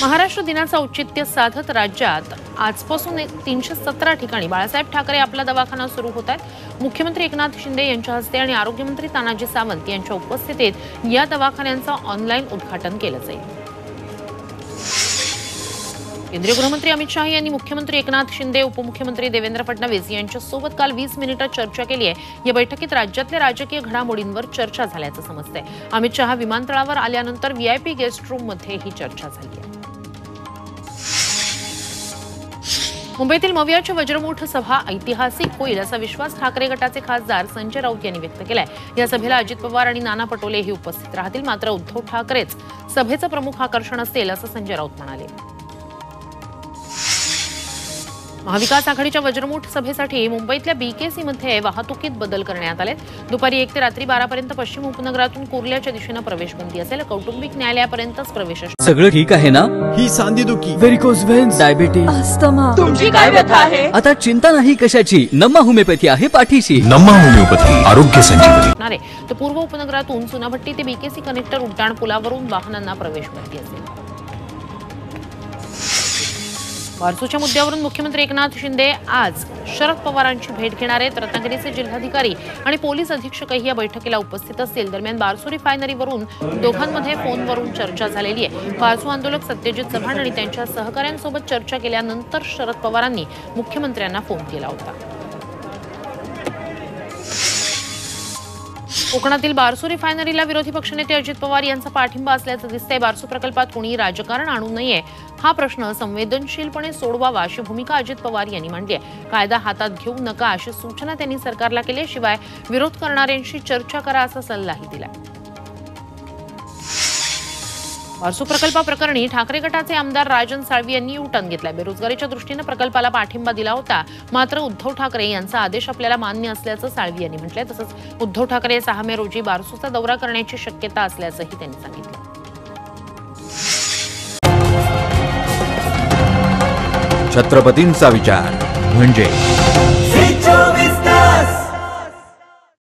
महाराष्ट्र दिनाचं औचित्य साधत राज्यात आजपासून एक- तीनशे सतरा ठिकाणी. बाळासाहेब ठाकरे आपला दवाखाना सुरू होत आहेत. मुख्यमंत्री एकनाथ शिंदे यांच्या हस्ते आणि आरोग्यमंत्री तानाजी सावंत यांच्या उपस्थितीत या दवाखान्यांचं ऑनलाईन उद्घाटन केलं जाईल. केंद्रीय गृहमंत्री अमित शहा यांनी मुख्यमंत्री एकनाथ शिंदे उपमुख्यमंत्री देवेंद्र फडणवीस यांच्यासोबत काल वीस मिनिटं चर्चा केली आहे. या बैठकीत राज्यातल्या राजकीय घडामोडींवर चर्चा झाल्याचं समजतंय. अमित शहा विमानतळावर आल्यानंतर व्हीआयपी गेस्ट रूममध्ये ही चर्चा झाली आहे. मुंबईतील मवियाची वज्रमूठ सभा ऐतिहासिक होईल असा विश्वास ठाकरे गटाचे खासदार संजय राऊत यांनी व्यक्त केलाय. या सभेला अजित पवार आणि नाना पटोले हे उपस्थित राहतील. मात्र उद्धव ठाकरेच सभेचं प्रमुख आकर्षण असेल असं संजय राऊत म्हणाले. महाविकास आघाडीच्या वज्रमूठ सभेसाठी मुंबईतल्या बीकेसी मध्ये वाहतुकीत बदल करण्यात आले. दुपारी एक ते रात्री बारापर्यंत पश्चिम उपनगरातून कुर्ल्याच्या दिशेनं प्रवेशबंदी असेल. कौटुंबिक न्यायालयापर्यंतच प्रवेश. सगळं ठीक आहे ना? ही सांधेदुखी व्हेरिकोज व्हेन्स डायबिटीज अस्थमा तुमची काय व्यथा आहे? आता चिंता नाही कशाची? नम्मा होमिओपॅथी आहे पाठीशी. नम्मा होमिओपॅथी आरोग्य संजीवनी. तर पूर्व उपनगरातून सुनाभट्टी ते बीकेसी कनेक्टर उड्डाण पुलावरून वाहनांना प्रवेशबंदी असेल. वारसूच्या मुद्द्यावरून मुख्यमंत्री एकनाथ शिंदे आज शरद पवारांची भेट घेणार आहेत. रत्नागिरीचे जिल्हाधिकारी आणि पोलीस अधीक्षकही या बैठकीला उपस्थित असतील. दरम्यान बारसू रिफायनरीवरून दोघांमध्ये फोनवरून चर्चा झालेली आहे. बारसू आंदोलक सत्यजित चव्हाण आणि त्यांच्या सहकाऱ्यांसोबत चर्चा केल्यानंतर शरद पवारांनी मुख्यमंत्र्यांना फोन केला होता. कोकणातील बारसू रिफायनरीला विरोधी पक्षनेते अजित पवार यांचा पाठिंबा असल्याचं दिसतंय. बारसू प्रकल्पात कोणी राजकारण आणू नये हा प्रश्न संवेदनशीलपणे सोडवावा अशी भूमिका अजित पवार यांनी मांडली आहे. कायदा हातात घेऊ नका अशी सूचना त्यांनी सरकारला केली शिवाय विरोध करणाऱ्यांशी चर्चा करा असा सल्लाही दिलाय. बारसू प्रकल्पाप्रकरणी ठाकरे गटाचे आमदार राजन साळवी यांनी युटर्न घेतलाय. बेरोजगारीच्या दृष्टीनं प्रकल्पाला पाठिंबा दिला होता. मात्र उद्धव ठाकरे यांचा आदेश आपल्याला मान्य असल्याचं साळवी यांनी म्हटलंय. तसंच उद्धव ठाकरे सहा मे रोजी बारसूचा दौरा करण्याची शक्यता असल्याचंही त्यांनी सांगितलं. छत्रपतींचा विचार म्हणजे